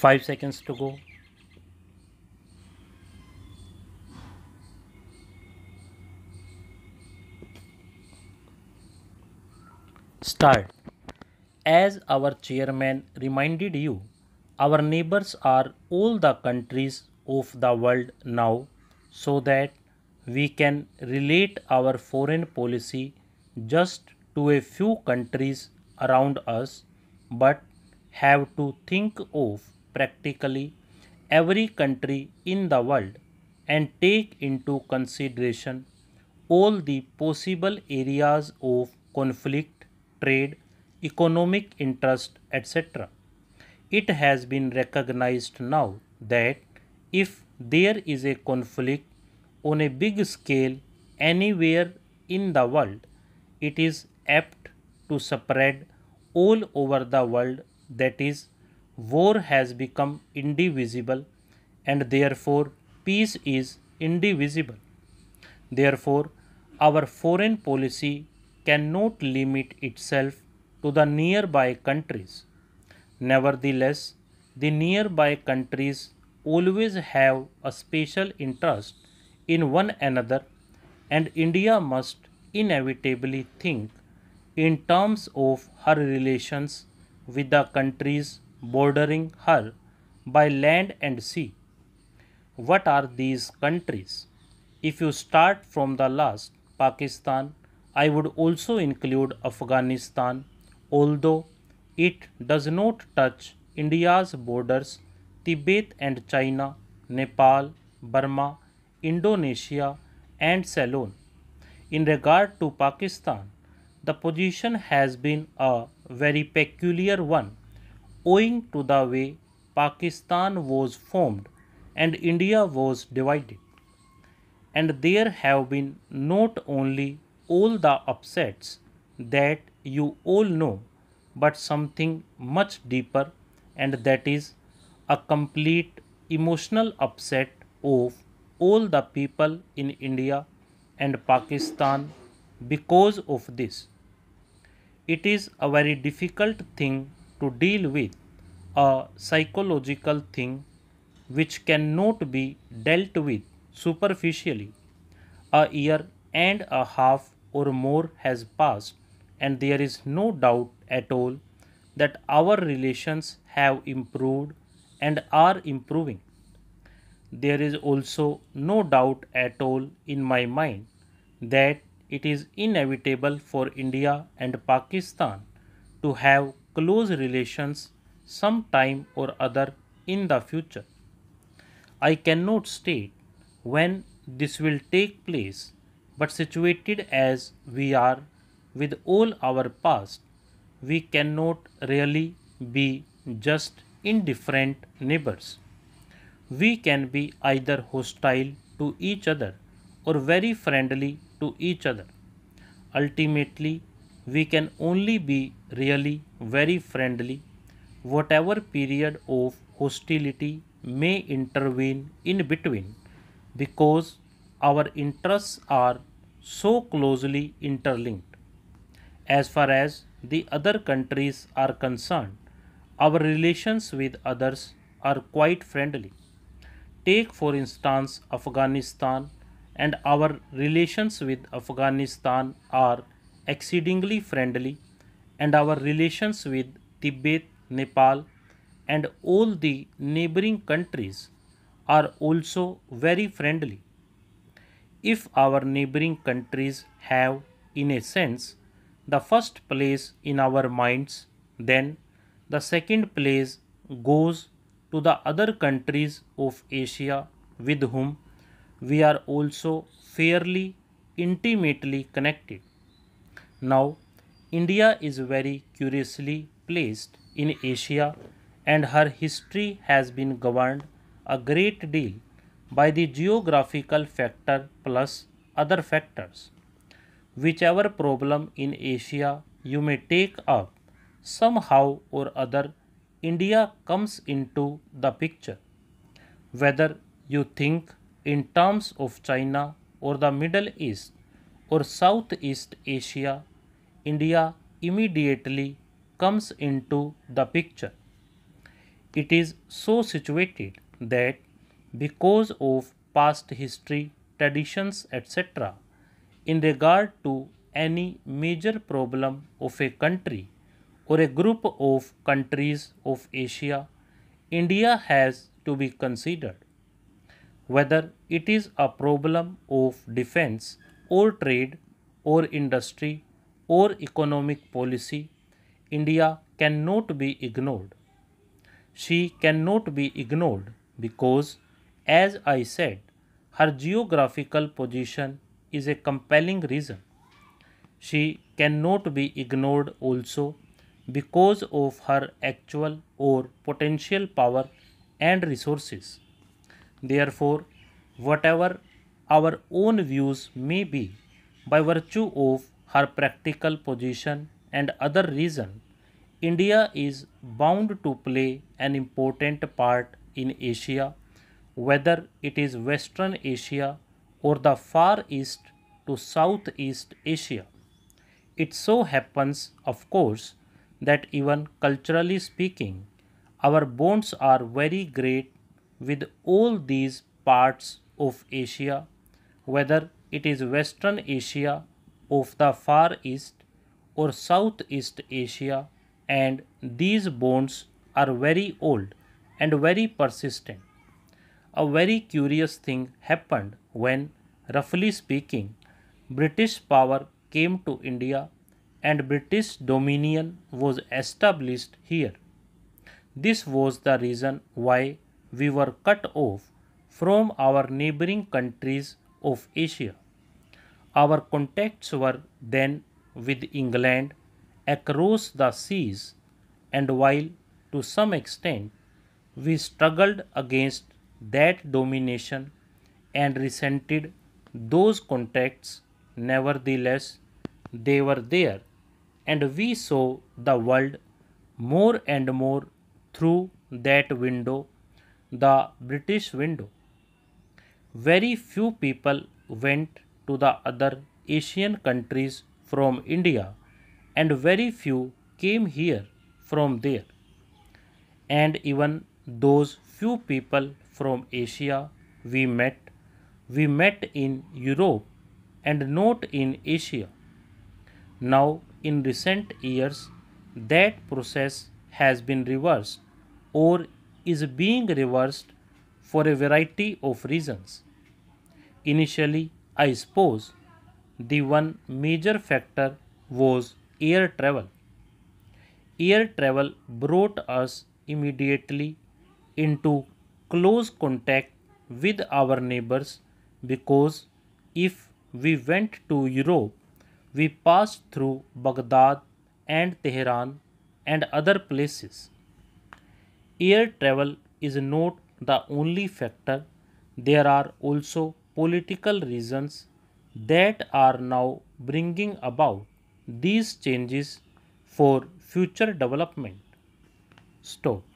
5 seconds to go. Start. As our chairman reminded you, our neighbors are all the countries of the world now, so that we can relate our foreign policy just to a few countries around us, but have to think of practically every country in the world and take into consideration all the possible areas of conflict, trade, economic interest, etc. It has been recognized now that if there is a conflict on a big scale anywhere in the world, it is apt to spread all over the world. That is, war has become indivisible and therefore peace is indivisible. Therefore, our foreign policy cannot limit itself to the nearby countries. Nevertheless, the nearby countries always have a special interest in one another, and India must inevitably think in terms of her relations with the countries bordering her by land and sea. What are these countries? If you start from the last, Pakistan, I would also include Afghanistan, although it does not touch India's borders, Tibet and China, Nepal, Burma, Indonesia, and Ceylon. In regard to Pakistan, the position has been a very peculiar one owing to the way Pakistan was formed and India was divided. And there have been not only all the upsets that you all know, but something much deeper, and that is a complete emotional upset of all the people in India and Pakistan because of this. It is a very difficult thing to deal with, a psychological thing which cannot be dealt with superficially. A year and a half or more has passed, and there is no doubt at all that our relations have improved and are improving. There is also no doubt at all in my mind that it is inevitable for India and Pakistan to have close relations some time or other in the future. I cannot state when this will take place, but situated as we are with all our past, we cannot really be just indifferent neighbors. We can be either hostile to each other or very friendly to each other. Ultimately, we can only be really very friendly, whatever period of hostility may intervene in between, because our interests are so closely interlinked. As far as the other countries are concerned, our relations with others are quite friendly. Take, for instance, Afghanistan, and our relations with Afghanistan are exceedingly friendly, and our relations with Tibet, Nepal, and all the neighboring countries are also very friendly. If our neighboring countries have, in a sense, the first place in our minds, then the second place goes to the other countries of Asia with whom we are also fairly intimately connected. Now, India is very curiously placed in Asia and her history has been governed a great deal by the geographical factor plus other factors. Whichever problem in Asia you may take up, somehow or other, India comes into the picture. Whether you think in terms of China or the Middle East or Southeast Asia, India immediately comes into the picture. It is so situated that because of past history, traditions, etc., in regard to any major problem of a country or a group of countries of Asia, India has to be considered. Whether it is a problem of defense or trade or industry or economic policy, India cannot be ignored. She cannot be ignored because, as I said, her geographical position is a compelling reason. She cannot be ignored also because of her actual or potential power and resources. Therefore, whatever our own views may be, by virtue of her practical position and other reason, India is bound to play an important part in Asia, whether it is Western Asia or the Far East to Southeast Asia. It so happens, of course, that even culturally speaking, our bonds are very great with all these parts of Asia, whether it is Western Asia of the Far East or Southeast Asia, and these bones are very old and very persistent. A very curious thing happened when, roughly speaking, British power came to India and British dominion was established here. This was the reason why we were cut off from our neighboring countries of Asia. Our contacts were then with England across the seas, and while to some extent we struggled against that domination and resented those contacts, nevertheless they were there and we saw the world more and more through that window, the British window. Very few people went to the other Asian countries from India, and very few came here from there. And even those few people from Asia we met, we met in Europe and not in Asia. Now in recent years that process has been reversed or is being reversed for a variety of reasons. Initially, I suppose the one major factor was air travel. Air travel brought us immediately into close contact with our neighbors because if we went to Europe we passed through Baghdad and Tehran and other places. Air travel is not the only factor, there are also political reasons that are now bringing about these changes for future development. Stop.